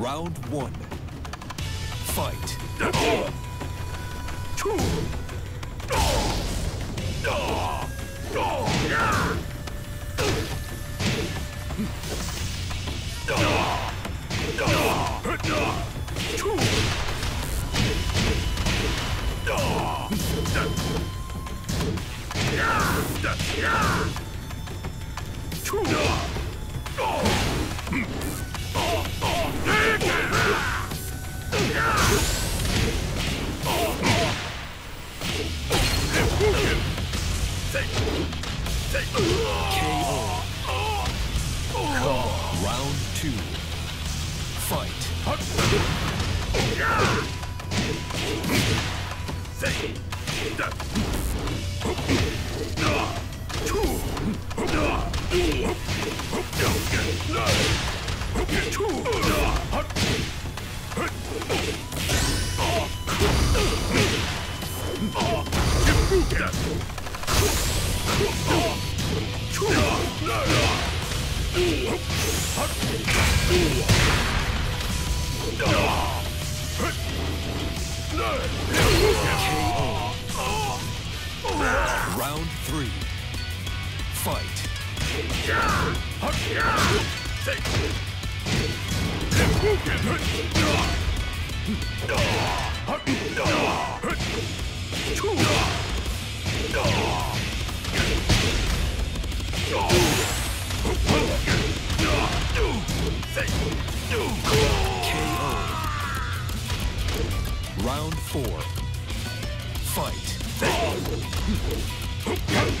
Round one. Fight. KO. Round two. Fight. KO. Three. Fight. KO. Round four. Fight. KO.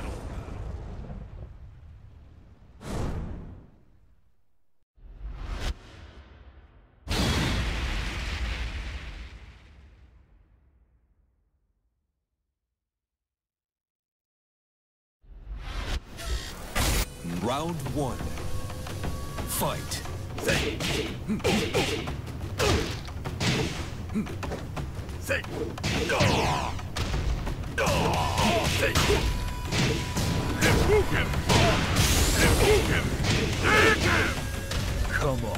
Round one. Fight. Come on.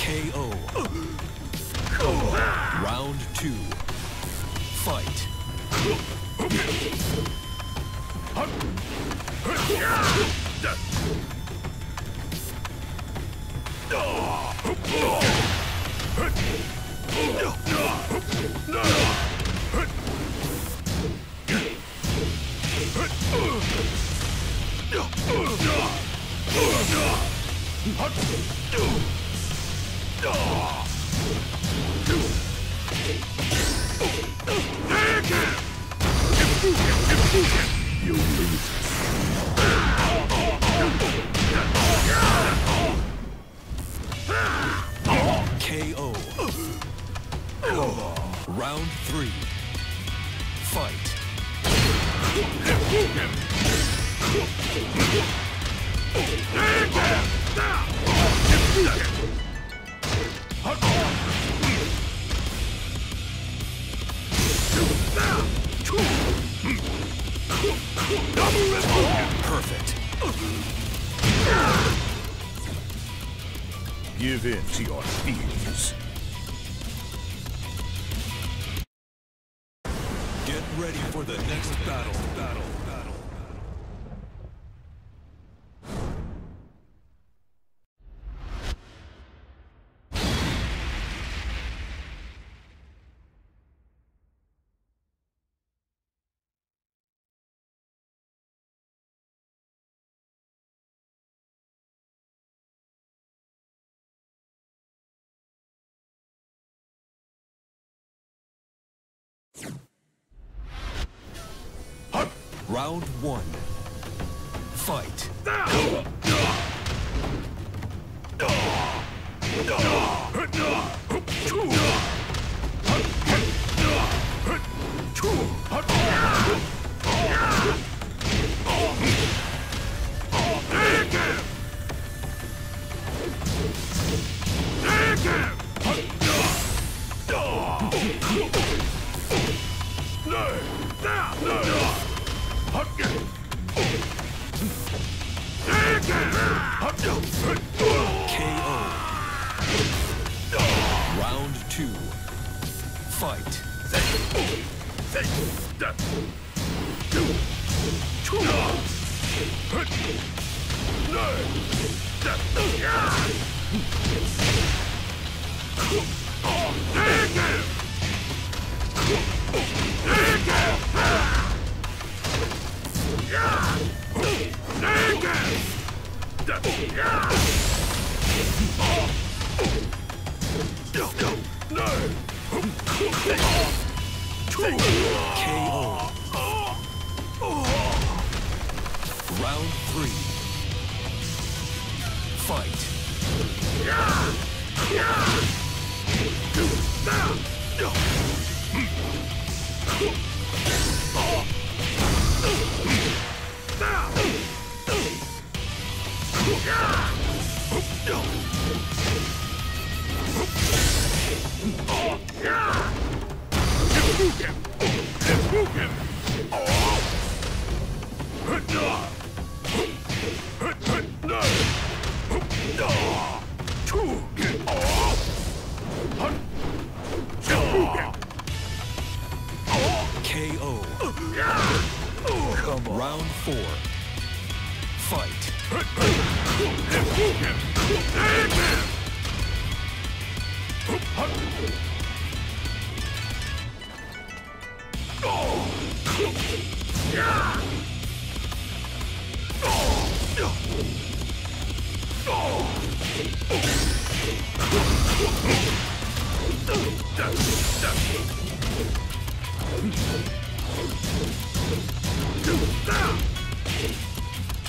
KO. Round two. Fight. Take it! KO. Round three. Fight. Perfect. give in to your fears. Get ready for the next battle. Battle. Round one. Fight. Four. Fight.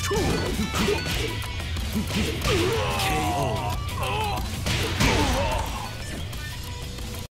KO.